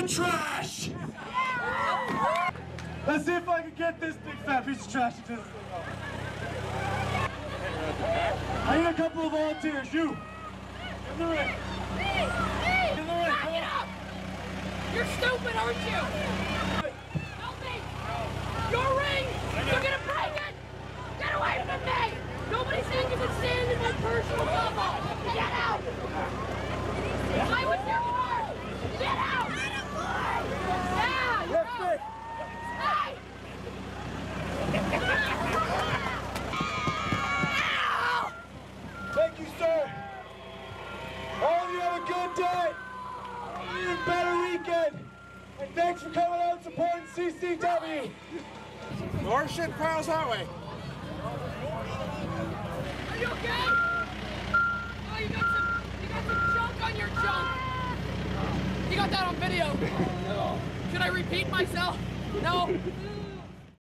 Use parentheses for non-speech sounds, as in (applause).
the trash! Let's see if I can get this big fat piece of trash into this thing. I need a couple of volunteers. You. In the ring. In the ring. Come on. You're stupid, aren't you? Help me! Your ring! You're gonna break it! Get away from me! Nobody's saying you can stand in my personal bubble! Get out! I was your car! Get out! Yeah! You're out! Hey! Ow! Thank you, sir. All of you have a good day. An even better weekend. And thanks for coming out and supporting CCW. More shit piles that way. Are you okay? Oh, you got some, you got some junk on your junk. You got that on video. (laughs) No. Should I repeat myself? No. (laughs)